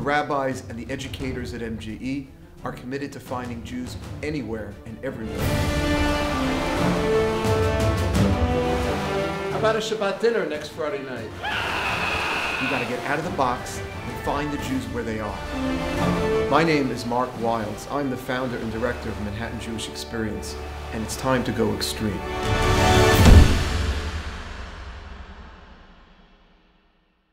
The rabbis and the educators at MJE are committed to finding Jews anywhere and everywhere. How about a Shabbat dinner next Friday night? You gotta get out of the box and find the Jews where they are. My name is Mark Wildes. I'm the founder and director of Manhattan Jewish Experience, and it's time to go extreme.